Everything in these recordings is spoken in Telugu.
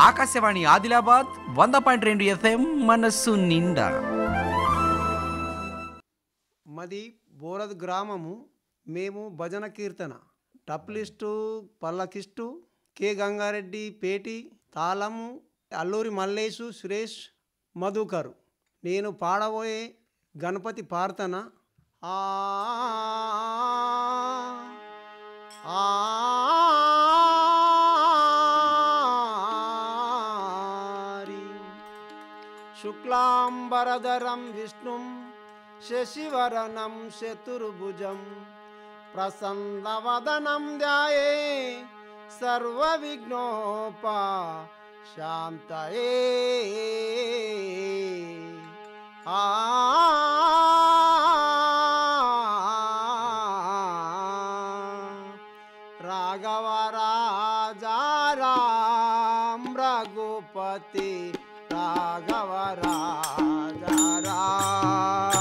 ఆకాశవాణి ఆదిలాబాద్ వంద పాయింట్ రెండు ఎఫ్ఎం మనస్సు నిండా. మాది బోరద్ గ్రామము. మేము భజన కీర్తన. టప్లిస్టు పల్లకిస్టు కె గంగారెడ్డి పేటి తాళము అల్లూరి మల్లేశు సురేష్ మధుకరు. నేను పాడబోయే గణపతి పార్తన ఆ पीताम्बरधरं विष्णुं शशिवरनं शतुर्भुजं प्रसन्नवदनं ध्याये सर्वविघ्नोप शान्तये। राघवराजा राम रघुपति राघवरा な。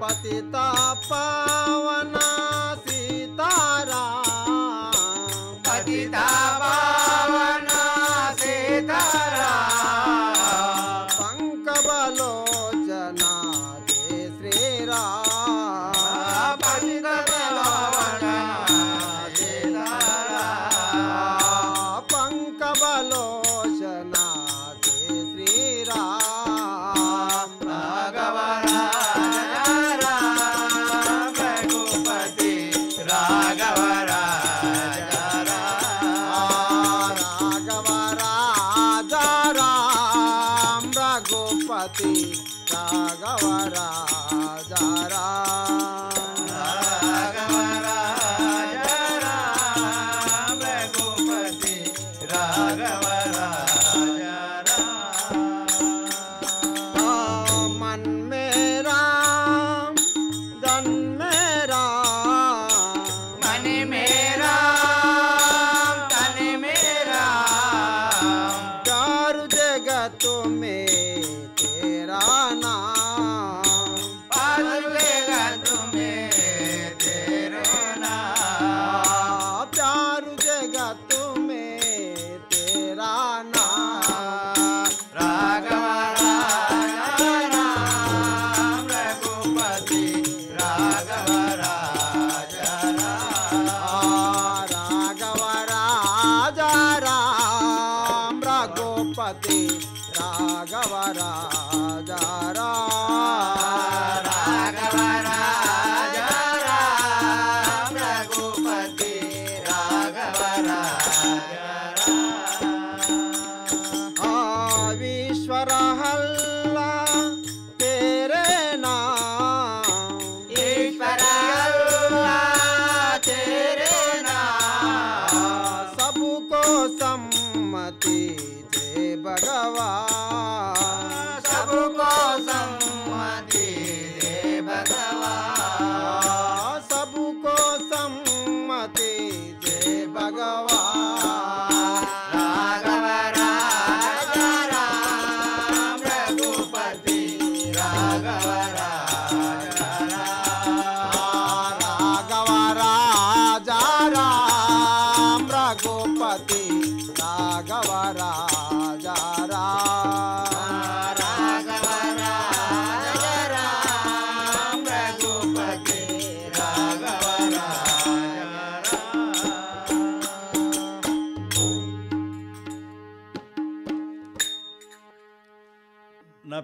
पतिता पावना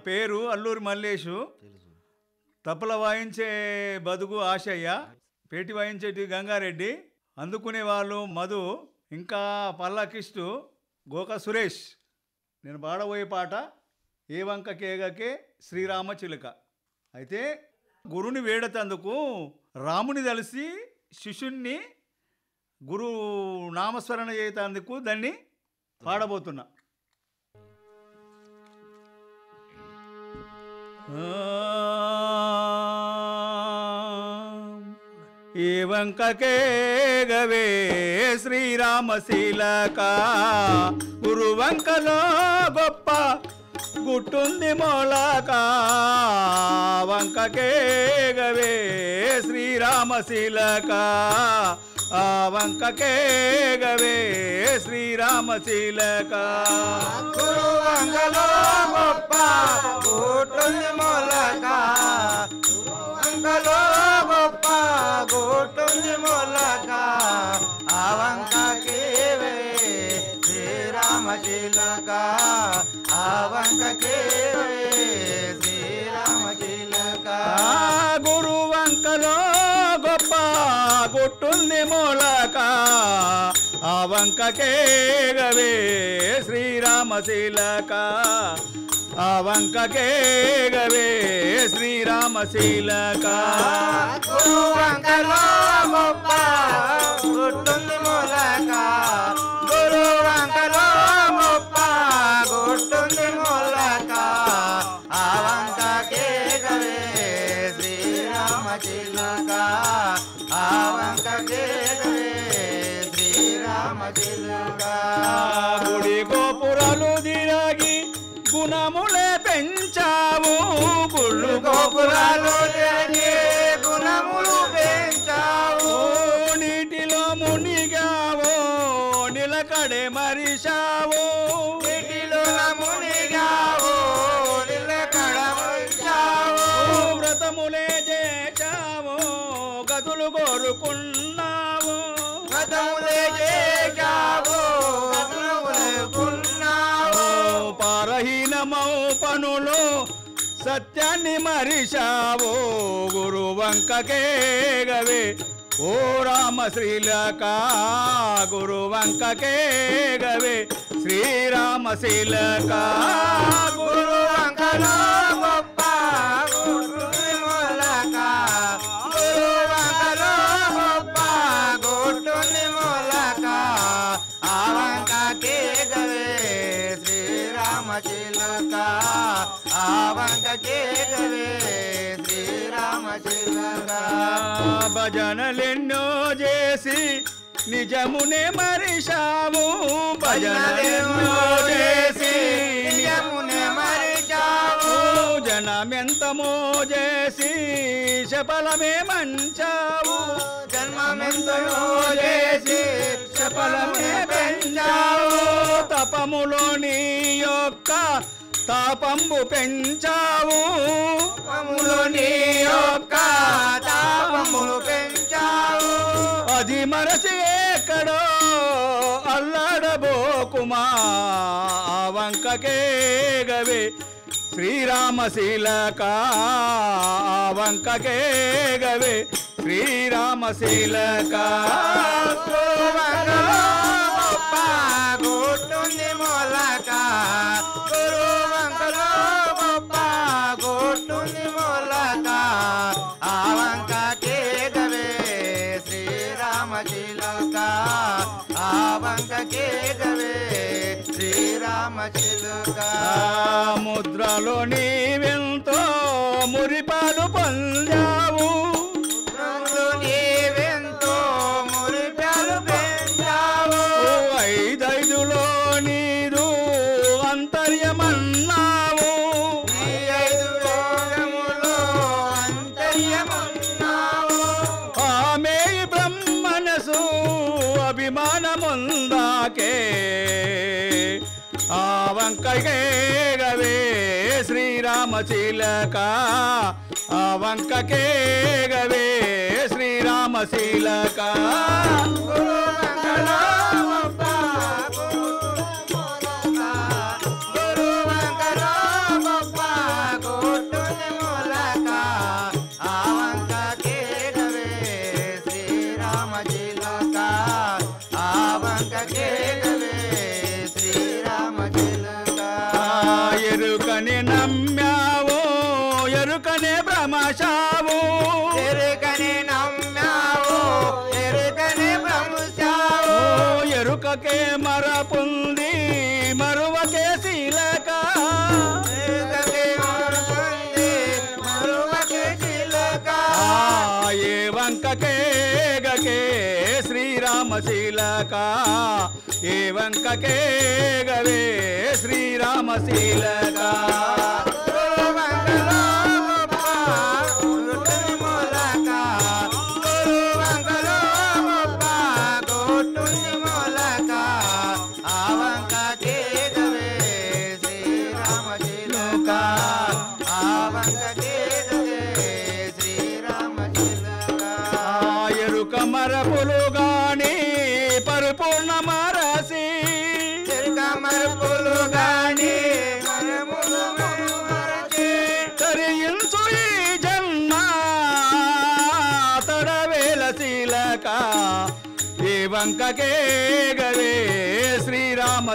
పేరు అల్లూరి మల్లేషు తపల వాయించే బతుకు ఆశయ్య పేటి వాయించేటి గంగారెడ్డి అందుకునే వాళ్ళు మధు ఇంకా పల్లకిష్టు గోక సురేష్. నేను పాడబోయే పాట ఏ వంక కేగకే శ్రీరామ చిలుక. అయితే గురుని వేడతందుకు రాముని కలిసి శిష్యుణ్ణి గురు నామస్మరణ చేతందుకు దాన్ని పాడబోతున్నా. ఏ వంకకే గవే శ్రీరామశీలక. గురు వంకలో గొప్ప గుట్టుంది మొలక. వంకకే గవే శ్రీరామశీలక. ఆ వంకకే గవే శ్రీరామశీలక గురువంగలో గొప్ప గోటుంది మొలక గురువంగలో గొప్ప గోటుంది మొలక ఆ వంక కేవే గుట్టుంది మూలక ఆ వంకకే గవే శ్రీరామశీలక ఆ వంకకే గవే శ్రీరామశీలక గురువంకలో గొప్ప గురువంకలో గుడి గోపురాలు దిరగి గుణములే సత్యాన్ని మరిశావో గురు వంకకే గవే ఓ రామ శ్రీలక గురు వంకకే గవే శ్రీరామ శీలక శ్రీరామ భజనలెన్నో చేసి నిజమునే మరిశావు భజనలెన్నో చేసి నిజమునే మరిచావు. జనమెంతమో చేసి శపలమే మంచావు. జన్మమెంతో చేసి చపలమే పెంచావు. తపములో నీ యొక్క తాపంబు పెంచావు. తపములు నీ యొక్క తాపములు పెంచావు. అది మరచి ఎక్కడో అల్లాడబోకుమా. వంకకే గవే శ్రీరామశీలక. వంకకే గవే శ్రీరామశీలక. గురువంగలో మొలక. గురువంగలో గొప్ప గుట్టుంది మొలక. ఆ వంక కేగవే శ్రీరామ చిలుక. ఆ వంక కేగవే శ్రీరామ చిలుక. శ్రీరామశీలక ఆ వంకకే గవే శ్రీరామశీలక गरे श्रीरामशील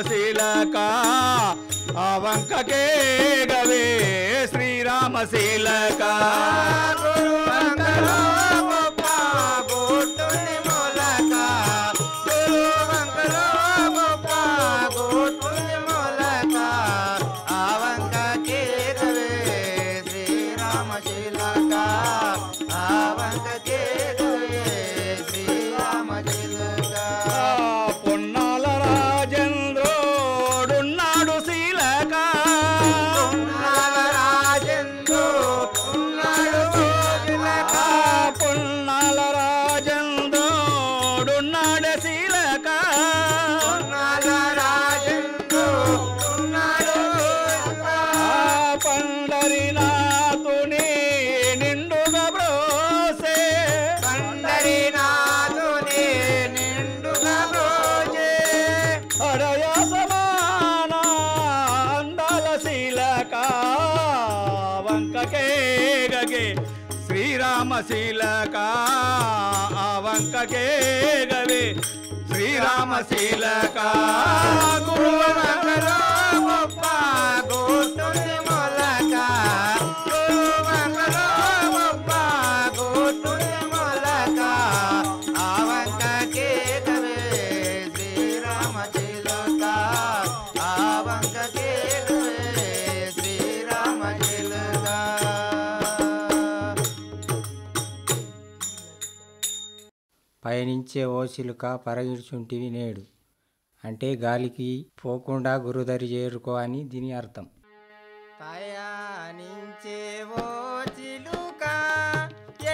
श्रीरामशीलका अवंक के गवे श्रीरामशीलका। ಕೇಗವೆ ಶ್ರೀರಾಮ ಶೀಲಕ ಗುರುವನ పయనించే ఓ చిలుక పరగిడుచుంటివి నేడు. అంటే గాలికి పోకుండా గురుదరి చేరుకో అని దీని అర్థం. పయానించే ఓ చిలుక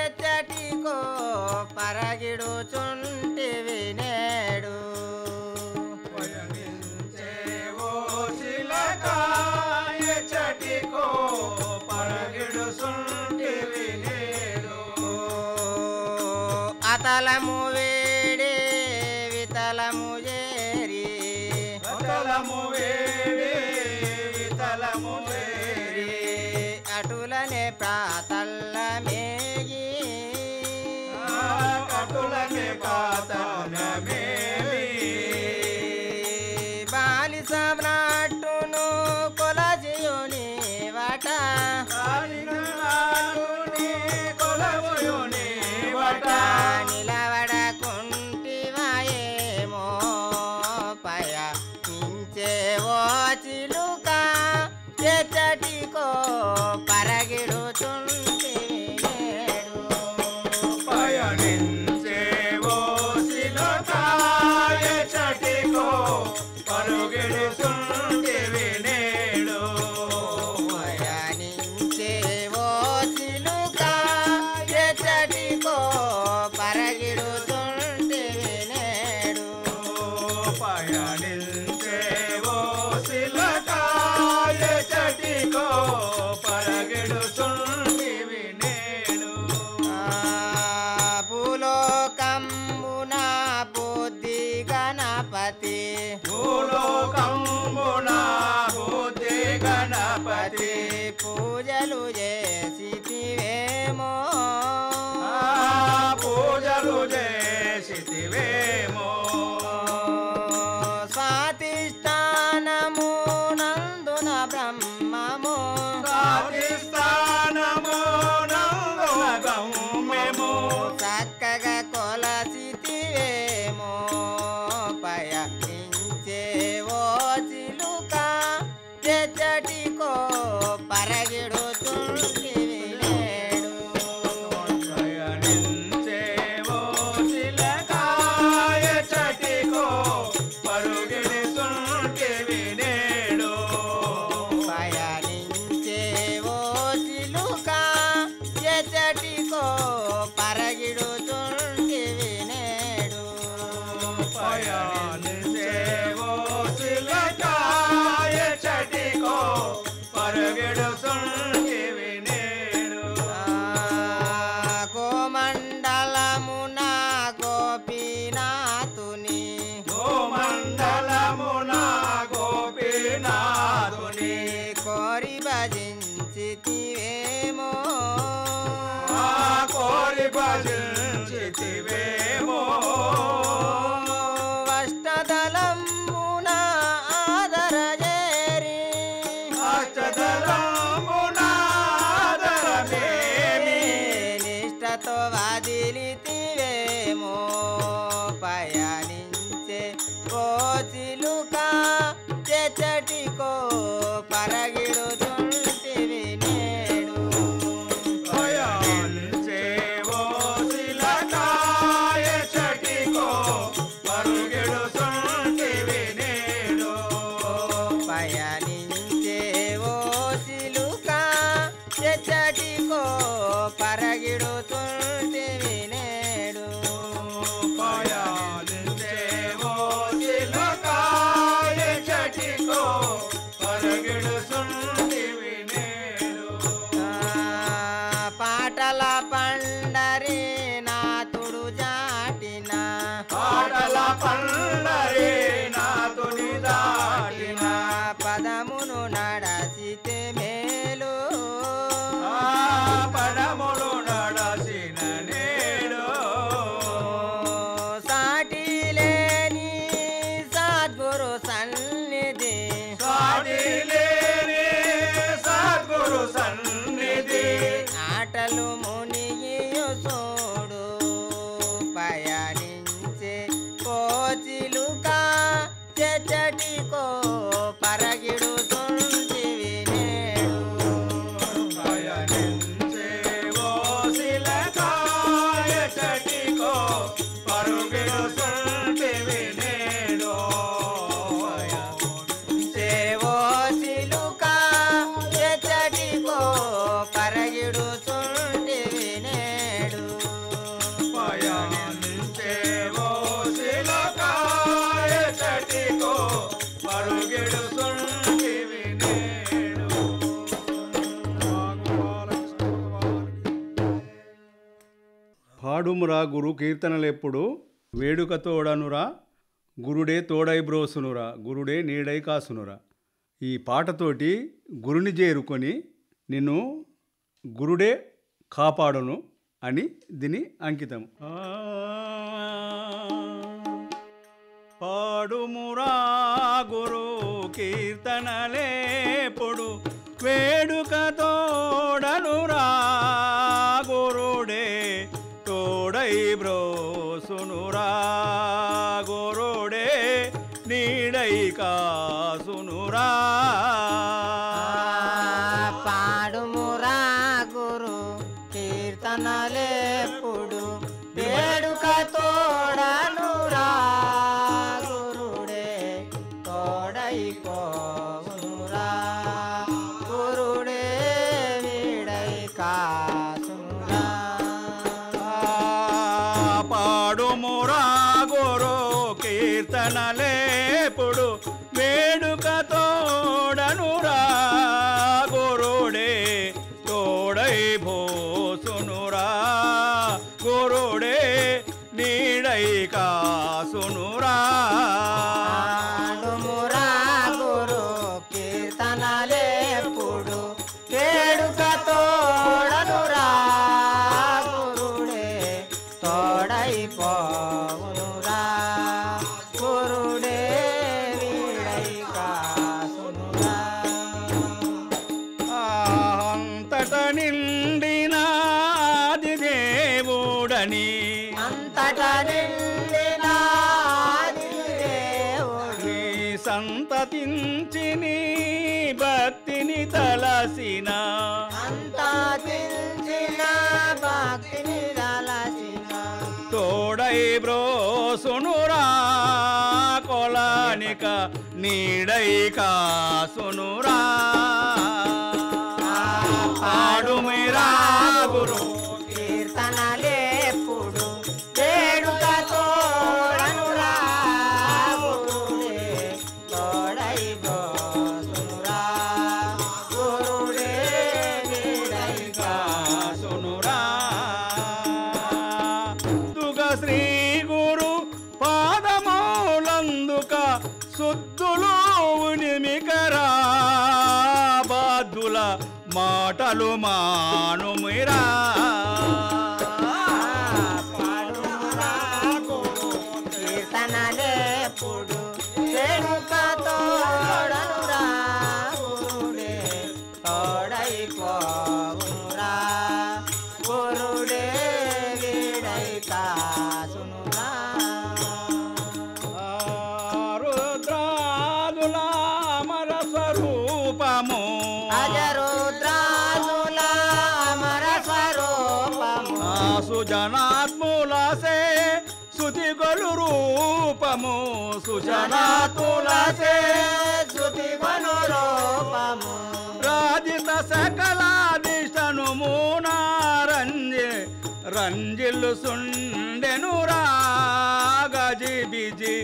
ఎచ్చటికో పరగిడుచుంటివి నేడు. అతలము ganas. Yeah. తోడనురా గురు కీర్తనలెప్పుడు? వేడుక తోడనురా గురుడే తోడై బ్రోసునురా గురుడే నీడై కాసునురా. ఈ పాటతోటి గురుని చేరుకొని నిన్ను గురుడే కాపాడును అని దీని అంకితం. పాడుమురా గురు కీర్తనలేపుడు వేడుక తోడనురా. ബ്രോ സുനുറാ ഗോറോടെ നീടൈ കാസു నీడై కాసునురా Luôn mà luôn! రణతులసే శృతి మనోరూపము. రాజిత సకలాదిష్టను మూనారంజి రంజిల్లు సుండెను రాగజి బిజి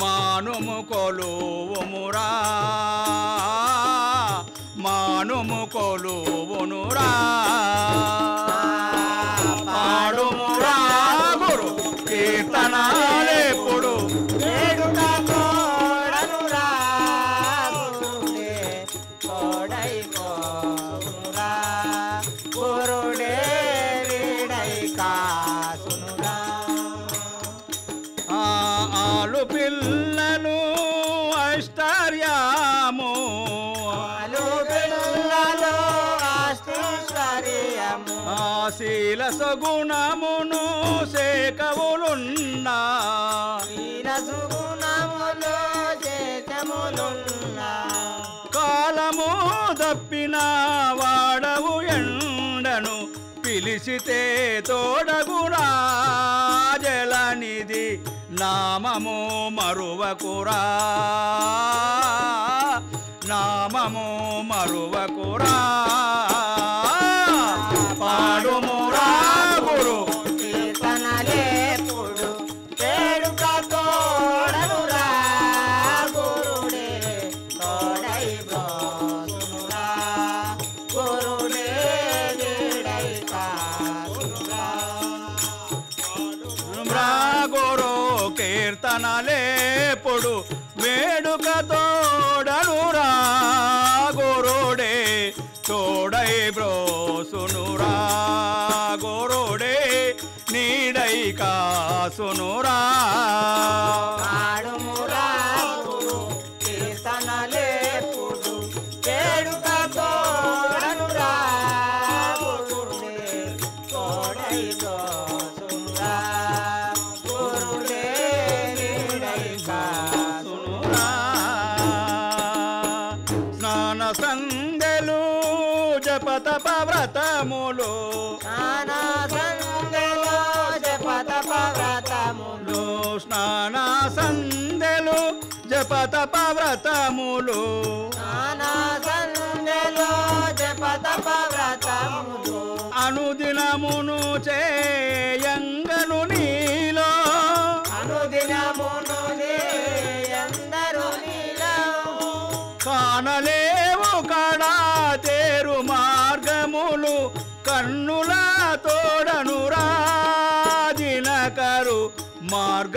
మానుము కొలువుమురా మానుము కొలువునురా పాడుమురా గురు కీర్తనా కాలములున్నా కాలము తప్పిన వాడవు ఎండను పిలిచితే తోడగురా జలనిధి నామము మరువకురా. నామము మరువకురా.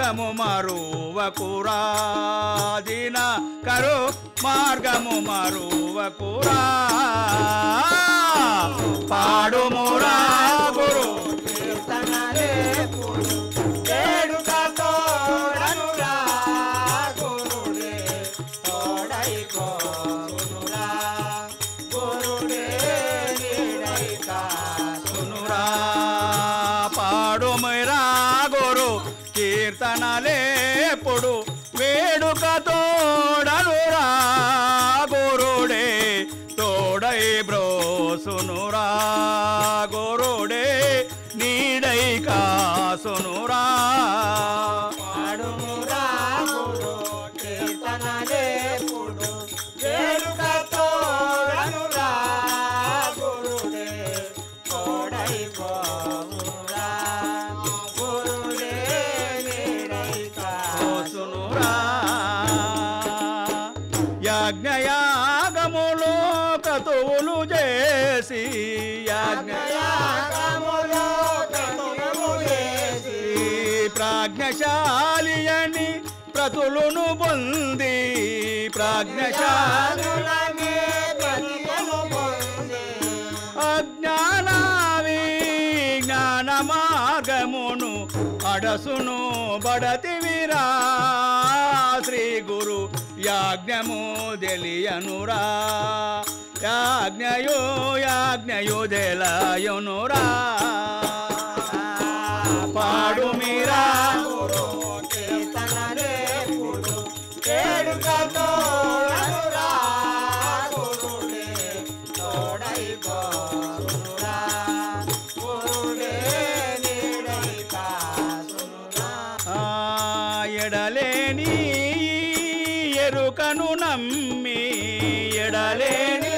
ಮಾರ್ಗಮು ಮಾರುವ ಕೂರ ದಿನ ಕರು ಮಾರ್ಗಮು ಮಾರುವ ಕುರಾ ಪಾಡು ಮೂರಾ. యజ్ఞయాగములు క్రతువులు చేసి యజ్ఞయాగములు ప్రాజ్ఞశాలి అని ప్రతులను పొంది ప్రాజ్ఞశాలి అజ్ఞానావి జ్ఞాన మార్గమును యాజ్ఞము తెలియనురా. యాజ్ఞయో యాజ్ఞయో తెలయనురా. పాడు మీరా. కీర్తన రేపుడు ఏడు కథో ఎరుకను నమ్మి ఎడలేని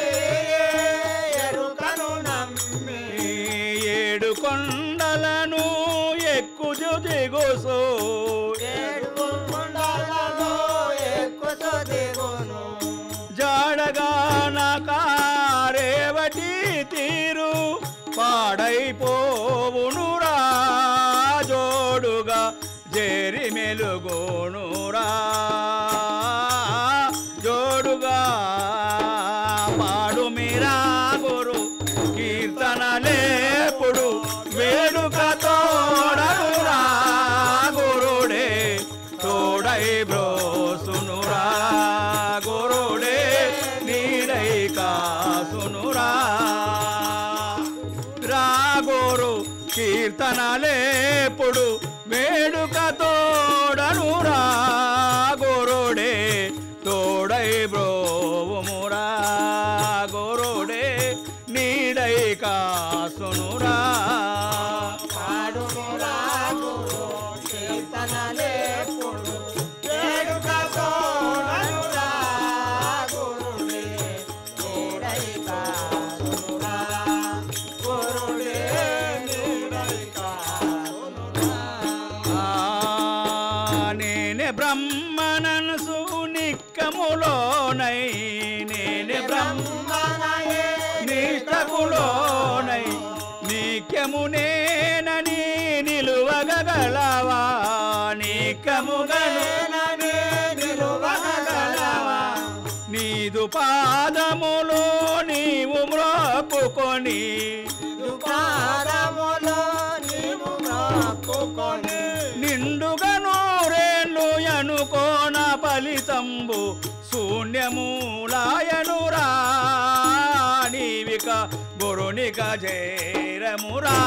ఎరుకను నమ్మి ఏడు కొండలను ఎక్కుచు దిగుసో. జాడగానకారేవటి తీరు పాడైపోవును మొక్కుకొని పాదములో నీవు మొక్కుకొని నిండుగా నూరేళ్ళు అనుకోన ఫలితంబు శూన్యమూలాయనురా నీవిక గురునిక జైరమురా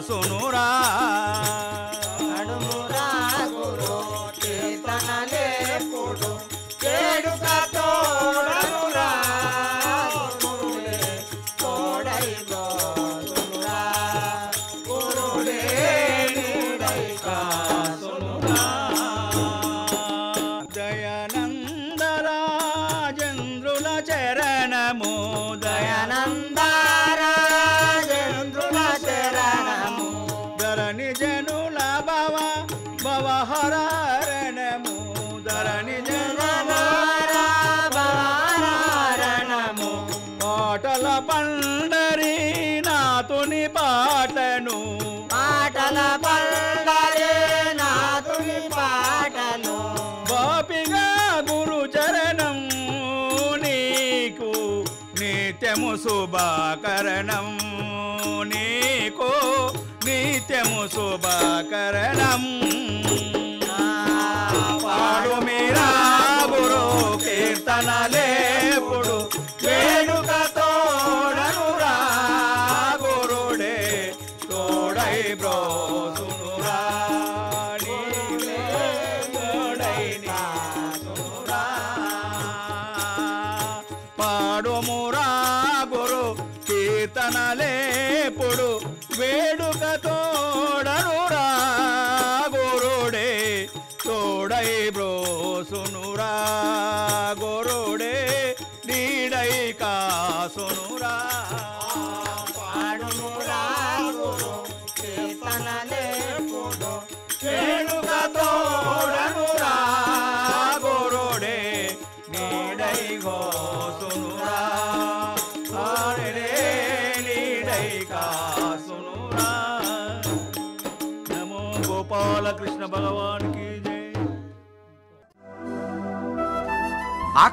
So sonora. శుభాకరణం. నీకో నిత్యము శుభాకరణం. పాడు మీరా గురు కీర్తనలేపుడు వేణుక తోడనురా గురుడే. తోడై బ్రోసును